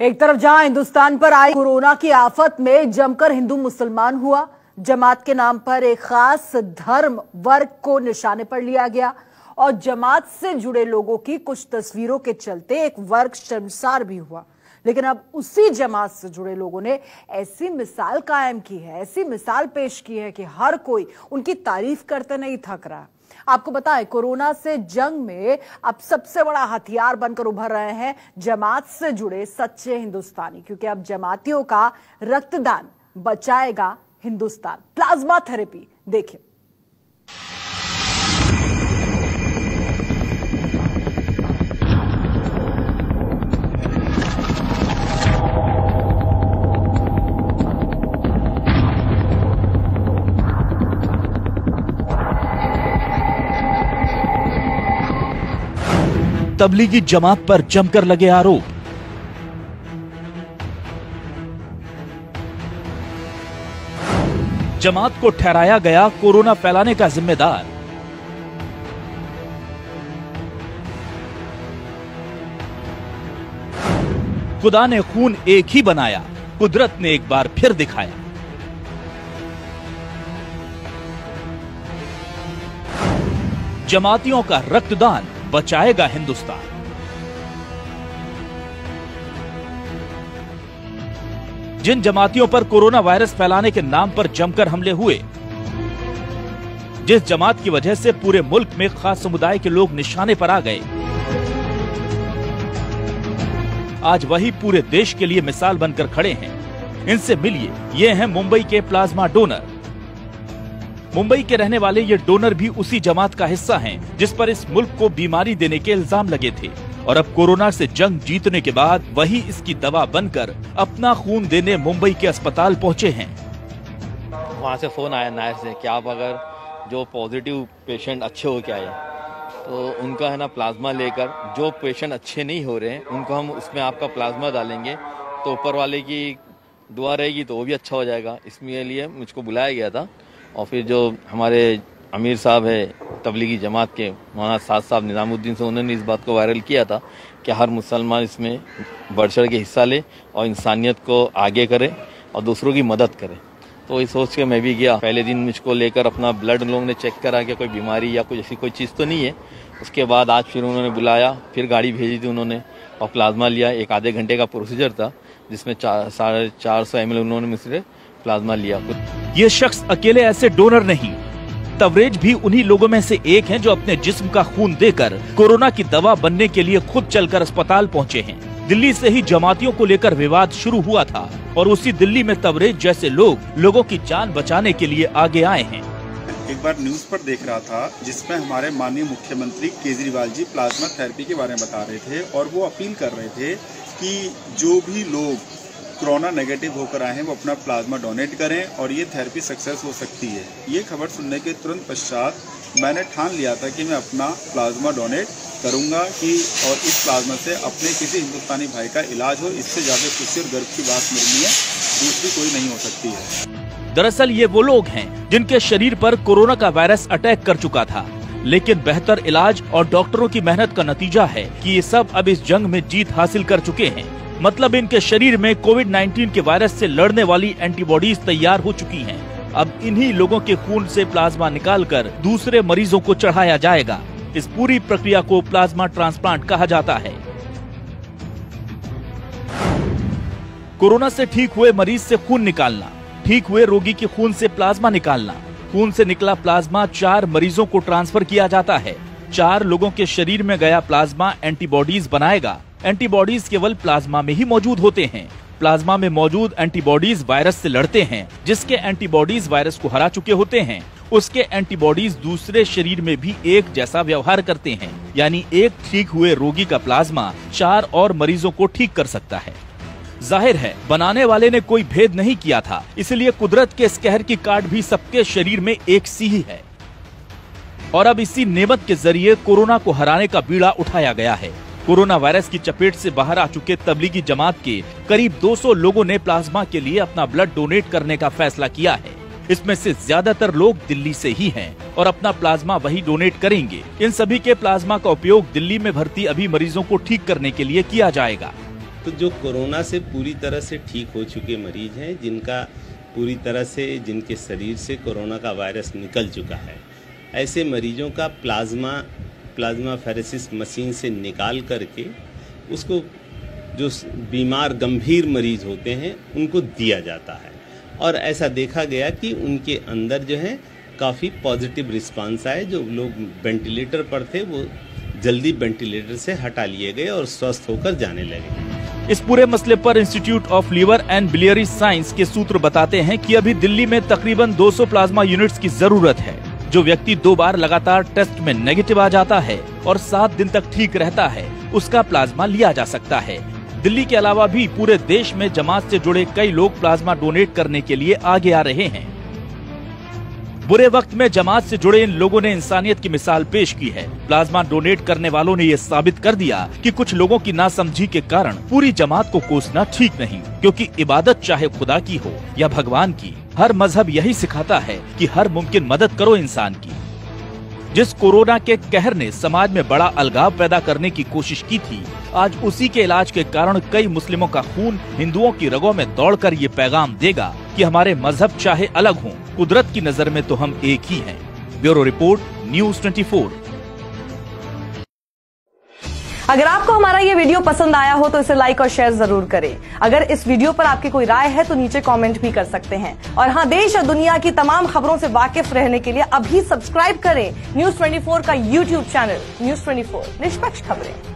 एक तरफ़ जहाँ हिंदुस्तान पर आई कोरोना की आफत में जमकर हिंदू मुसलमान हुआ, जमात के नाम पर एक खास धर्म वर्ग को निशाने पर लिया गया और जमात से जुड़े लोगों की कुछ तस्वीरों के चलते एक वर्ग शर्मसार भी हुआ। लेकिन अब उसी जमात से जुड़े लोगों ने ऐसी मिसाल कायम की है, ऐसी मिसाल पेश की है कि हर कोई उनकी तारीफ़ करते नहीं, थक रहा। आपको बताएँ, कोरोना से जंग में अब सबसे बड़ा हथियार बनकर उभर रहे हैं जमात से जुड़े सच्चे हिंदुस्तानी, क्योंकि अब जमातियों का रक्तदान बचाएगा हिंदुस्तान। प्लाज्मा थेरेपी देखिए तबलीगी जमात पर जमकर लगे आरोप। जमात को ठहराया गया कोरोना फैलाने का जिम्मेदार। खुदा ने खून एक ही बनाया, कुदरत ने एक बार फिर दिखाया। जमातियों का रक्तदान बचाएगा हिंदुस्तान। जिन जमातियों पर कोरोना वायरस फैलाने के नाम पर जमकर हमले हुए, जिस जमात की वजह से पूरे मुल्क में खास समुदाय के लोग निशाने पर आ गए, आज वही पूरे देश के लिए मिसाल बनकर खड़े हैं। इनसे मिलिए, ये हैं मुंबई के प्लाज्मा डोनर। मुंबई के रहने वाले ये डोनर भी उसी जमात का हिस्सा हैं, जिस पर इस मुल्क को बीमारी देने के इल्ज़ाम लगे थे। और अब कोरोना से जंग जीतने के बाद वही इसकी दवा बनकर अपना खून देने मुंबई के अस्पताल पहुँचे हैं। वहाँ से फ़ोन आया नायर से कि आप अगर जो पॉजिटिव पेशेंट अच्छे हो के आए तो उनका है ना प्लाज्मा लेकर जो पेशेंट अच्छे नहीं हो रहे हैं, उनको हम उसमें आपका प्लाज्मा डालेंगे तो ऊपर वाले की दुआ रहेगी तो वो भी अच्छा हो जाएगा। इसमें लिए मुझको बुलाया गया था और फिर जो हमारे अमीर साहब है, तबलीगी जमात के मौलाना साद साहब निज़ामुद्दीन से, उन्होंने इस बात को वायरल किया था कि हर मुसलमान इसमें बढ़ चढ़ के हिस्सा ले और इंसानियत को आगे करे और दूसरों की मदद करे। तो ये सोच के मैं भी गया। पहले दिन मुझको लेकर अपना ब्लड लोगों ने चेक करा कि कोई बीमारी या कोई ऐसी कोई चीज़ तो नहीं है। उसके बाद आज फिर उन्होंने बुलाया, फिर गाड़ी भेजी थी उन्होंने और प्लाज्मा लिया। एक आधे घंटे का प्रोसीजर था, जिसमें चार साढ़े चार सौ एम उन्होंने मुझसे प्लाज्मा लिया। ये शख्स अकेले ऐसे डोनर नहीं। तवरेज भी उन्हीं लोगों में से एक हैं जो अपने जिस्म का खून देकर कोरोना की दवा बनने के लिए खुद चलकर अस्पताल पहुँचे हैं। दिल्ली से ही जमातियों को लेकर विवाद शुरू हुआ था और उसी दिल्ली में तवरेज जैसे लोग लोगों की जान बचाने के लिए आगे आए हैं। एक बार न्यूज़ पर देख रहा था, जिसमें हमारे माननीय मुख्यमंत्री केजरीवाल जी प्लाज्मा थेरेपी के बारे में बता रहे थे और वो अपील कर रहे थे कि जो भी लोग कोरोना नेगेटिव होकर आए हैं, वो अपना प्लाज्मा डोनेट करें और ये थेरेपी सक्सेस हो सकती है। ये खबर सुनने के तुरंत पश्चात मैंने ठान लिया था कि मैं अपना प्लाज्मा डोनेट करूँगा कि और इस प्लाज्मा से अपने किसी हिंदुस्तानी भाई का इलाज हो, इससे ज़्यादा खुशी और गर्व की बात मेरे लिए दूसरी कोई नहीं हो सकती है। दरअसल ये वो लोग हैं जिनके शरीर पर कोरोना का वायरस अटैक कर चुका था। लेकिन बेहतर इलाज और डॉक्टरों की मेहनत का नतीजा है कि ये सब अब इस जंग में जीत हासिल कर चुके हैं। मतलब इनके शरीर में कोविड 19 के वायरस से लड़ने वाली एंटीबॉडीज तैयार हो चुकी हैं। अब इन्हीं लोगों के खून से प्लाज्मा निकालकर दूसरे मरीजों को चढ़ाया जाएगा। इस पूरी प्रक्रिया को प्लाज्मा ट्रांसप्लांट कहा जाता है। कोरोना से ठीक हुए मरीज़ से खून निकालना, ठीक हुए रोगी के खून से प्लाज्मा निकालना, खून से निकला प्लाज्मा चार मरीजों को ट्रांसफ़र किया जाता है। चार लोगों के शरीर में गया प्लाज्मा एंटीबॉडीज बनाएगा। एंटीबॉडीज केवल प्लाज्मा में ही मौजूद होते हैं। प्लाज्मा में मौजूद एंटीबॉडीज वायरस से लड़ते हैं, जिसके एंटीबॉडीज वायरस को हरा चुके होते हैं। उसके एंटीबॉडीज दूसरे शरीर में भी एक जैसा व्यवहार करते हैं, यानी एक ठीक हुए रोगी का प्लाज्मा चार और मरीजों को ठीक कर सकता है। ज़ाहिर है, बनाने वाले ने कोई भेद नहीं किया था, इसलिए कुदरत के इस कहर की काट भी सबके शरीर में एक सी ही है। और अब इसी नेमत के ज़रिए कोरोना को हराने का बीड़ा उठाया गया है। कोरोना वायरस की चपेट से बाहर आ चुके तबलीगी जमात के करीब 200 लोगों ने प्लाज्मा के लिए अपना ब्लड डोनेट करने का फैसला किया है। इसमें से ज़्यादातर लोग दिल्ली से ही हैं और अपना प्लाज्मा वही डोनेट करेंगे। इन सभी के प्लाज्मा का उपयोग दिल्ली में भर्ती अभी मरीजों को ठीक करने के लिए किया जाएगा। तो जो कोरोना से पूरी तरह से ठीक हो चुके मरीज़ हैं, जिनका पूरी तरह से, जिनके शरीर से कोरोना का वायरस निकल चुका है, ऐसे मरीजों का प्लाज्मा प्लाज्मा फेरेसिस मशीन से निकाल करके उसको जो बीमार गंभीर मरीज़ होते हैं, उनको दिया जाता है। और ऐसा देखा गया कि उनके अंदर जो है, काफ़ी पॉजिटिव रिस्पांस आए, जो लोग वेंटिलेटर पर थे, वो जल्दी वेंटिलेटर से हटा लिए गए और स्वस्थ होकर जाने लगे। इस पूरे मसले पर institute of liver and biliary science के सूत्र बताते हैं कि अभी दिल्ली में तकरीबन 200 प्लाज्मा यूनिट्स की ज़रूरत है। जो व्यक्ति दो बार लगातार टेस्ट में नेगेटिव आ जाता है और सात दिन तक ठीक रहता है, उसका प्लाज्मा लिया जा सकता है। दिल्ली के अलावा भी पूरे देश में जमात से जुड़े कई लोग प्लाज्मा डोनेट करने के लिए आगे आ रहे हैं। बुरे वक्त में जमात से जुड़े इन लोगों ने इंसानियत की मिसाल पेश की है। प्लाज्मा डोनेट करने वालों ने ये साबित कर दिया कि कुछ लोगों की नासमझी के कारण पूरी जमात को कोसना ठीक नहीं, क्योंकि इबादत चाहे खुदा की हो या भगवान की हर मज़हब यही सिखाता है कि हर मुमकिन मदद करो इंसान की। जिस कोरोना के कहर ने समाज में बड़ा अलगाव पैदा करने की कोशिश की थी, आज उसी के इलाज के कारण कई मुस्लिमों का खून हिंदुओं की रगों में दौड़कर ये पैगाम देगा कि हमारे मज़हब चाहे अलग हों, कुदरत की नज़र में तो हम एक ही हैं। ब्यूरो रिपोर्ट, न्यूज़ 24 अगर आपको हमारा ये वीडियो पसंद आया हो तो इसे लाइक और शेयर ज़रूर करें। अगर इस वीडियो पर आपकी कोई राय है तो नीचे कमेंट भी कर सकते हैं। और हाँ देश और दुनिया की तमाम खबरों से वाकिफ रहने के लिए अभी सब्सक्राइब करें। न्यूज़ 24 का यूट्यूब चैनल न्यूज़ 24 निष्पक्ष खबरें।